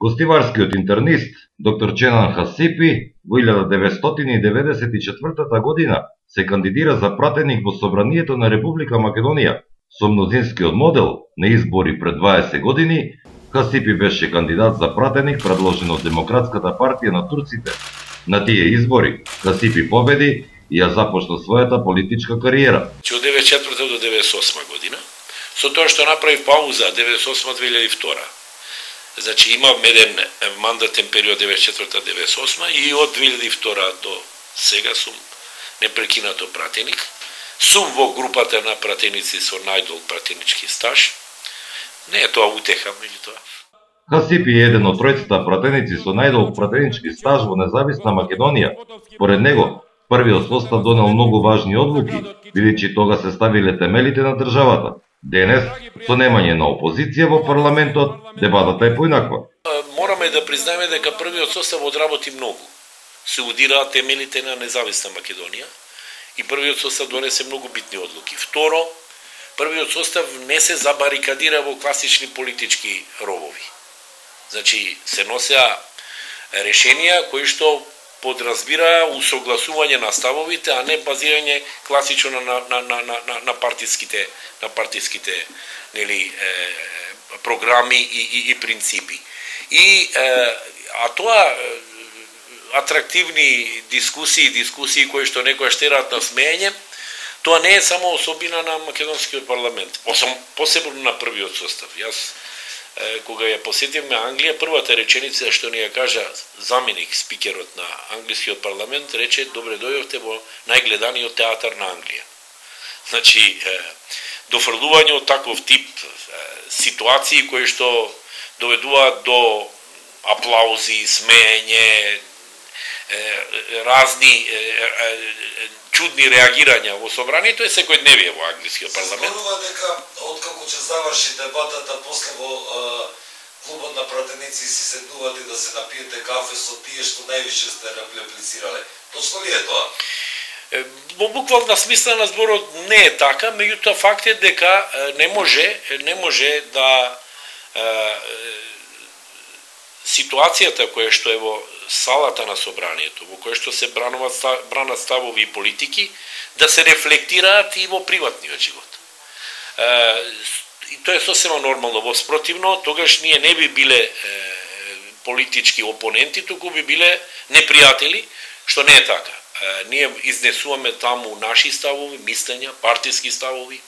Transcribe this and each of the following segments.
Гостиварскиот интернист, доктор Ченан Хасипи, во 1994 година се кандидира за пратеник во Собранието на Република Македонија. Со мнозинскиот модел на избори пред 20 години, Хасипи беше кандидат за пратеник предложен од Демократската партија на турците. На тие избори Хасипи победи и ја започна својата политичка кариера. Од 94 до 98 година, со тоа што направи пауза 98-2002. Значи има еден мандатен период 94-98 и од 2002 до сега сум непрекинато пратеник. Сум во групата на пратеници со најдолг пратенички стаж. Не е тоа утеха, меѓутоа. Хасипи е еден од тројцата пратеници со најдолг пратенички стаж во независна Македонија. Поред него, првиот состав донел многу важни одлуки, бидејќи тога се ставиле темелите на државата. Денес, со немање на опозиција во парламентот, дебатата е поинаква. Мораме да признаеме дека првиот состав одработи многу. Се удираат темелите на независна Македонија и првиот состав донесе многу битни одлуки. Второ, првиот состав не се забарикадира во класични политички ровови. Значи, се носеа решенија кои што подразбира усогласување на ставовите, а не базирање класично на, на, на, на, на, на партиските, на партиските нели, е, програми и, и, и принципи. И, е, а тоа атрактивни дискусии, дискусии кои што некоја штерат на смеење, тоа не е само особина на македонскиот парламент, посебно на првиот состав. Јас кога ја посетивме Англија, првата реченица што ни ја кажа заменик спикерот на англискиот парламент рече добре дојдовте во најгледаниот театар на Англија. Значи, дофрлување од таков тип ситуации кои што доведуваат до аплаузи, смеење, разни чудни реагирања во собранието е секојдневие во англискиот парламент. Зборува дека откако ќе заврши дебатата после во клубот на пратеници си седнувате да се напиете кафе со тие што највише сте реплицирале. Точно ли е тоа? Во буквална смисла на зборот не е така, меѓутоа факт е дека не може не може да ситуацијата која што е во салата на собранието, во која што се брануват бранат ставови и политики, да се рефлектираат и во приватниот живот. И тоа е сосема нормално. Во спротивно, тогаш ние не би биле политички опоненти, туку би биле непријатели, што не е така. Ние изнесуваме таму наши ставови, мислења, партиски ставови,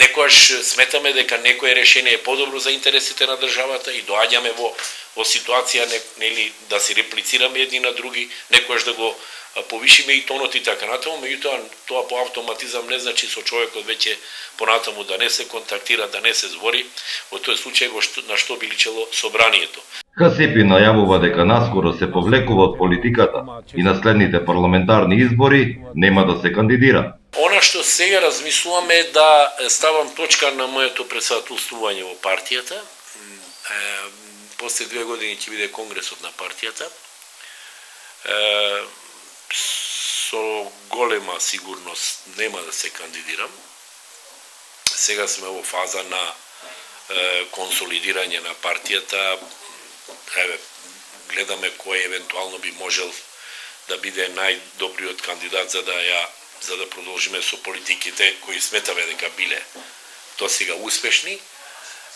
некојаш сметаме дека некое решение е подобро за интересите на државата и доаѓаме во во ситуација нели да се реплицираме едни на други, некојаш да го повишиме и тонот и така натаму, меѓутоа тоа по автоматизам не значи со човекот веќе понатаму да не се контактира, да не се збори, во тој случај во што, на што би личело собранието. Хасипи најавува дека наскоро се повлекува од политиката и на следните парламентарни избори нема да се кандидира. Она што сега размислуваме е да ставам точка на моето председателствување во партијата. После две години ќе биде конгресот на партијата со голема сигурност нема да се кандидирам. Сега сме во фаза на е, консолидирање на партијата. Еве, гледаме кој евентуално би можел да биде најдобриот кандидат за да ја за да продолжиме со политиките кои сметаме дека биле до сега успешни.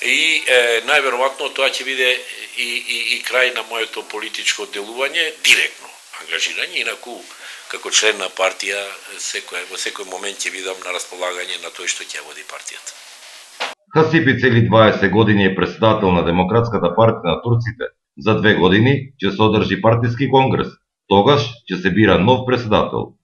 И е, најверојатно тоа ќе биде и, и, и крај на моето политичко делување директно ангажирање, инаку како член на партија секој, во секој момент ќе видам на располагање на тој што ќе води партијата. Хасипи цели 20 години е председател на Демократската партија на турците. За две години ќе се одржи партиски конгрес. Тогаш ќе се бира нов председател.